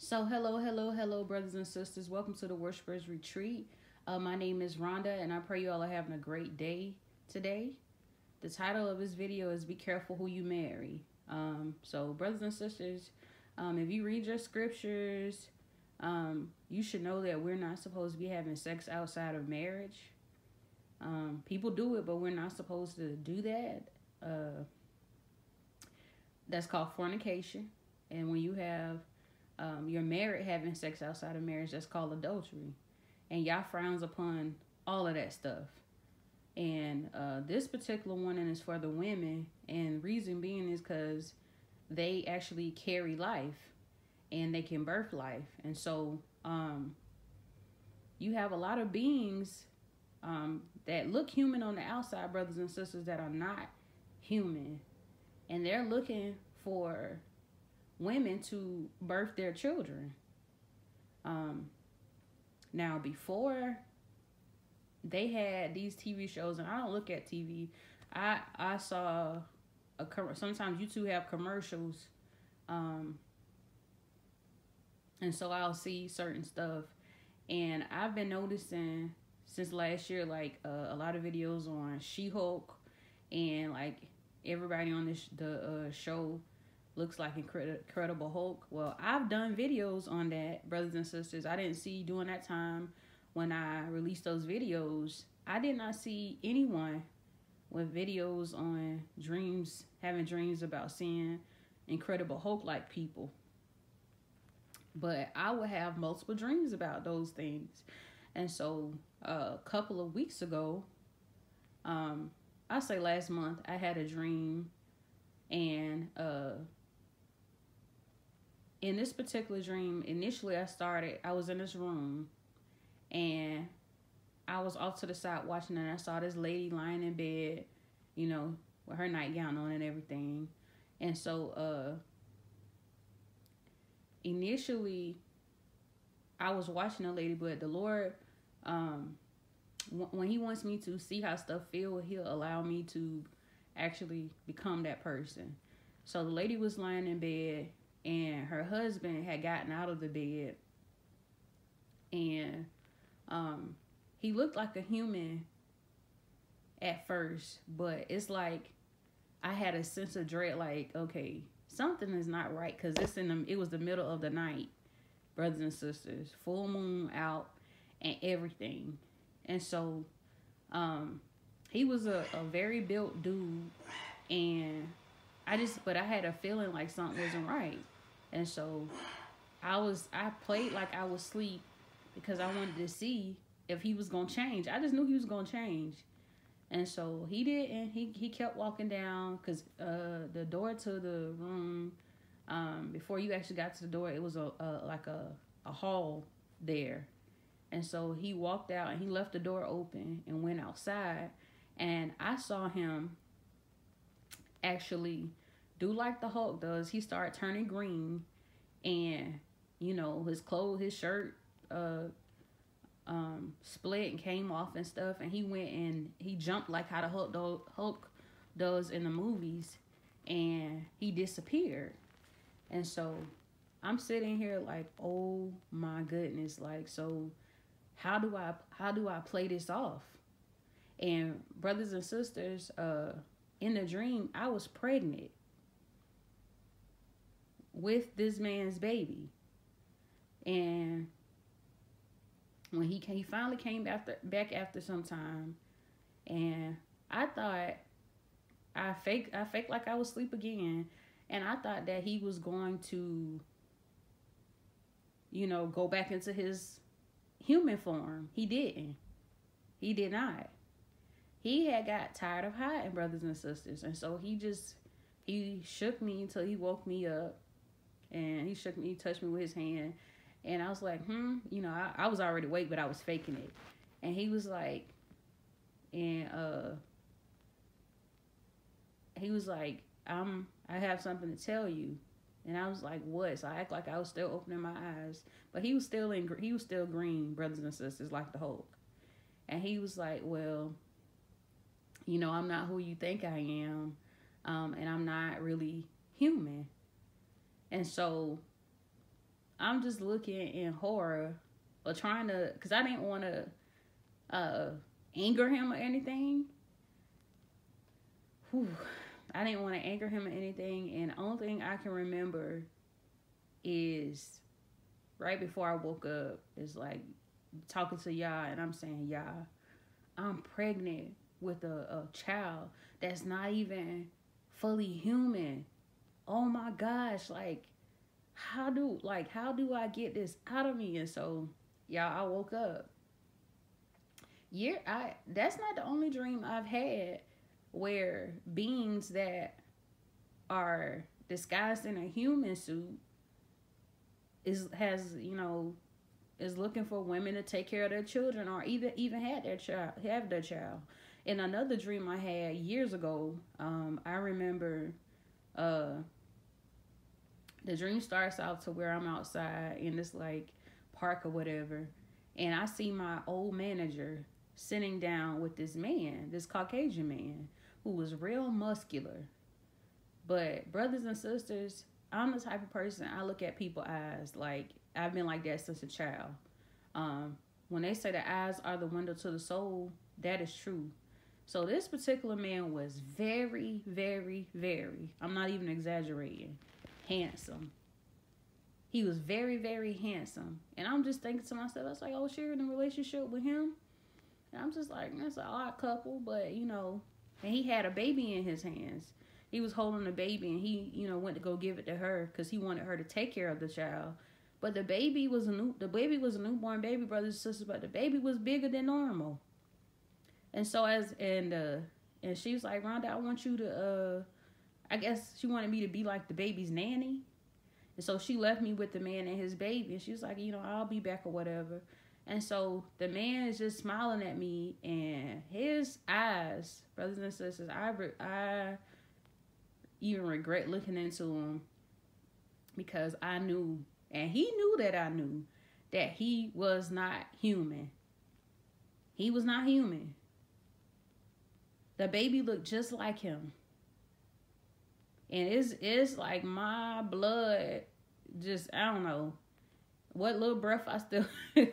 So, hello, hello, hello, brothers and sisters. Welcome to the Worshipers Retreat. Uh, my name is Rhonda, and I pray you all are having a great day today. The title of this video is Be Careful Who You Marry. Um, so, brothers and sisters, um, if you read your scriptures, um, you should know that we're not supposed to be having sex outside of marriage. Um, people do it, but we're not supposed to do that. Uh, that's called fornication. And when you have um, you're married having sex outside of marriage, that's called adultery. And Yah frowns upon all of that stuff. And uh, this particular one and is for the women, and reason being is because they actually carry life and they can birth life. And so um, you have a lot of beings um, that look human on the outside, brothers and sisters, that are not human. And they're looking for women to birth their children. Um, now, before they had these TV shows, and I don't look at TV. I I saw a sometimes YouTube have commercials, um, and so I'll see certain stuff, and I've been noticing since last year like uh, a lot of videos on She Hulk, and like everybody on this the uh, show looks like Incredible Hulk. Well, I've done videos on that, brothers and sisters. I didn't see during that time when I released those videos, I did not see anyone with videos on dreams, having dreams about seeing Incredible Hulk like people. But I would have multiple dreams about those things. And so a couple of weeks ago, um, I say last month, I had a dream and uh in this particular dream, initially I started, I was in this room and I was off to the side watching and I saw this lady lying in bed, you know, with her nightgown on and everything. And so uh initially I was watching a lady, but the Lord um when he wants me to see how stuff feel, he'll allow me to actually become that person. So the lady was lying in bed and her husband had gotten out of the bed. And um he looked like a human at first but it's like i had a sense of dread like okay something is not right because it's in the it was the middle of the night brothers and sisters full moon out and everything. And so um he was a, a very built dude and I just, but I had a feeling like something wasn't right. And so I was, I played like I was asleep because I wanted to see if he was going to change. I just knew he was going to change. And so he did, and he, he kept walking down because uh, the door to the room, um, before you actually got to the door, it was a, a like a, a hall there. And so he walked out and he left the door open and went outside. And I saw him actually do like the Hulk does. He started turning green, and you know his clothes, his shirt, uh, um, split and came off and stuff. And he went and he jumped like how the Hulk do- Hulk does in the movies, and he disappeared. And so I'm sitting here like, oh my goodness, like so. How do I how do I play this off? And brothers and sisters, uh, in the dream, I was pregnant with this man's baby. And when he came, he finally came after back after some time, and I thought I fake I faked like I was asleep again, and I thought that he was going to, you know, go back into his human form. He didn't. He did not he had got tired of hiding brothers and sisters and so he just he shook me until he woke me up and he shook me he touched me with his hand. And i was like hmm you know i, I was already awake but i was faking it. And he was like and uh he was like i'm i have something to tell you. And i was like what? So i act like i was still opening my eyes. But he was still in he was still green brothers and sisters like the hulk. And he was like well you know, I'm not who you think I am, um, and I'm not really human. And so I'm just looking in horror or trying to, because I didn't want to uh, anger him or anything. Whew. I didn't want to anger him or anything. And only thing I can remember is right before I woke up, is like talking to y'all, and I'm saying, y'all, I'm pregnant with a, a child that's not even fully human. Oh my gosh, like how do like how do I get this out of me? And so y'all I woke up. Yeah, I that's not the only dream I've had where beings that are disguised in a human suit is has, you know, is looking for women to take care of their children or even even had their child have their child. In another dream I had years ago, um, I remember uh, the dream starts out to where I'm outside in this like park or whatever, and I see my old manager sitting down with this man, this Caucasian man, who was real muscular. But brothers and sisters, I'm the type of person I look at people eyes like I've been like that since a child. Um, when they say the eyes are the window to the soul, that is true. So this particular man was very, very, very, I'm not even exaggerating, handsome. He was very, very handsome. And I'm just thinking to myself, I was like, oh, sharing a relationship with him. And I'm just like, that's an odd couple, but you know, and he had a baby in his hands. He was holding the baby and he, you know, went to go give it to her because he wanted her to take care of the child. But the baby was a new the baby was a newborn baby, brothers and sisters, but the baby was bigger than normal. And so as and uh and she was like, Rhonda, I want you to uh I guess she wanted me to be like the baby's nanny. And so she left me with the man and his baby. And she was like, you know, I'll be back or whatever. And so the man is just smiling at me, and his eyes, brothers and sisters, I I even regret looking into him because I knew, and he knew that I knew that he was not human. He was not human. The baby looked just like him. And it's it's like my blood just I don't know what little breath I still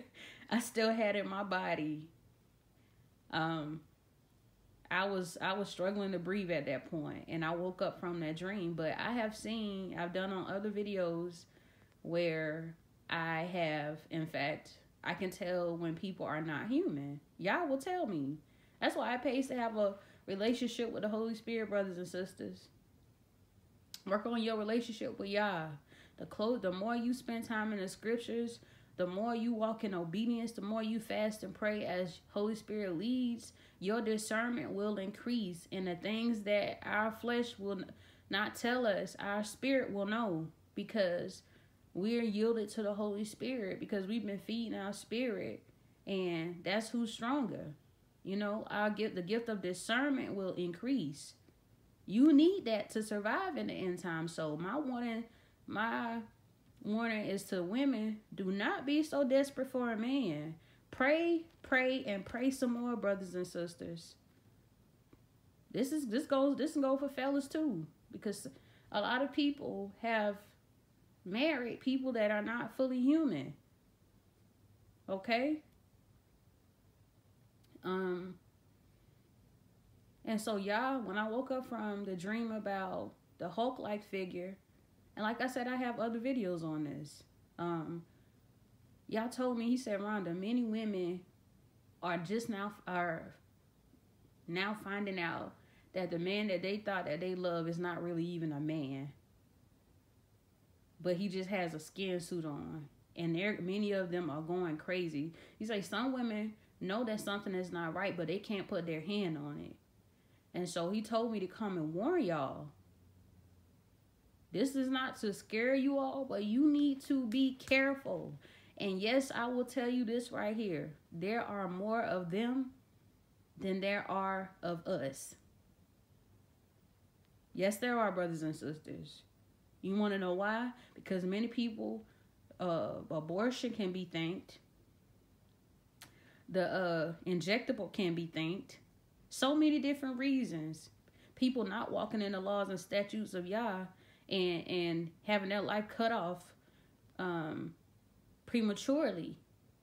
I still had in my body. Um I was I was struggling to breathe at that point and I woke up from that dream, but I have seen I've done on other videos where I have in fact I can tell when people are not human. Yah will tell me. That's why I pays to have a relationship with the Holy Spirit, brothers and sisters. Work on your relationship with Yah. The close, the more you spend time in the scriptures, the more you walk in obedience, the more you fast and pray as Holy Spirit leads, your discernment will increase. And the things that our flesh will not tell us, our spirit will know because we're yielded to the Holy Spirit because we've been feeding our spirit. And that's who's stronger. You know, our gift, the gift of discernment will increase. You need that to survive in the end time. So my warning, my warning is to women: do not be so desperate for a man. Pray, pray, and pray some more, brothers and sisters. This is this goes this can go for fellas too, because a lot of people have married people that are not fully human. Okay? Um, and so, y'all, when I woke up from the dream about the Hulk like figure, and like I said, I have other videos on this. Um, Yah told me, he said, Rhonda, many women are just now are now finding out that the man that they thought that they love is not really even a man. But he just has a skin suit on. And there many of them are going crazy. He's like some women know that something is not right, but they can't put their hand on it. And so he told me to come and warn y'all. This is not to scare you all, but you need to be careful. And yes, I will tell you this right here. There are more of them than there are of us. Yes, there are brothers and sisters. You want to know why? Because many people, uh, abortion can be thanked the uh, injectable can be thanked. So many different reasons. People not walking in the laws and statutes of Yah and and having their life cut off Um, prematurely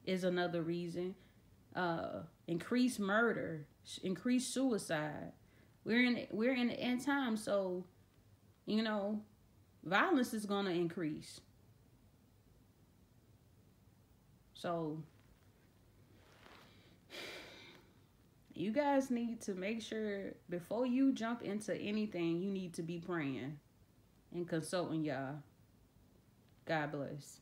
is another reason. Uh, increased murder, increased suicide. We're in we're in the end time, so you know, violence is gonna increase. So you guys need to make sure before you jump into anything, you need to be praying and consulting Yah. God bless.